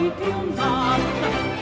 till natt